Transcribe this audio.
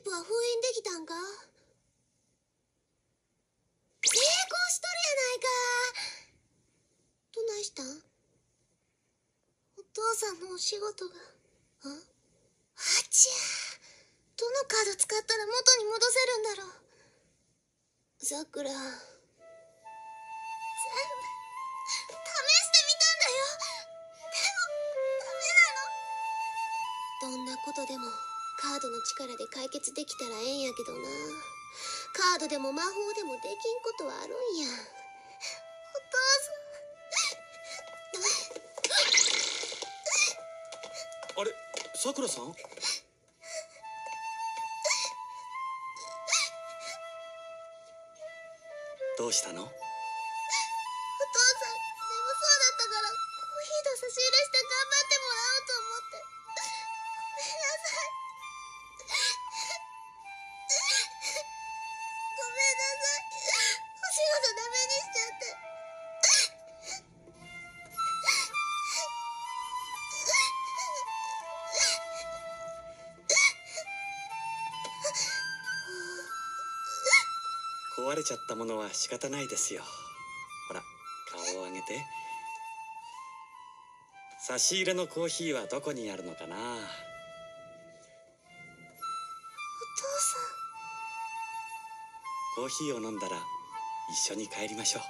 ップは封印できたんか？成功しとるやないか。どないしたん？お父さんのお仕事が。あ？あちゃ。どのカード使ったら元に戻せるんだろう。さくら全部。試してみたんだよ。でもダメなの。どんなことでも。カードの力で解決できたらええんやけどな。カードでも魔法でもできんことはあるんや。お父あれさくらさん？どうしたの？お父さん眠そうだったからコーヒーと差し入れして頑張ってもらおうと壊れちゃったものは仕方ないですよ。ほら顔を上げて。差し入れのコーヒーはどこにあるのかな？お父コーヒーを飲んだら一緒に帰りましょう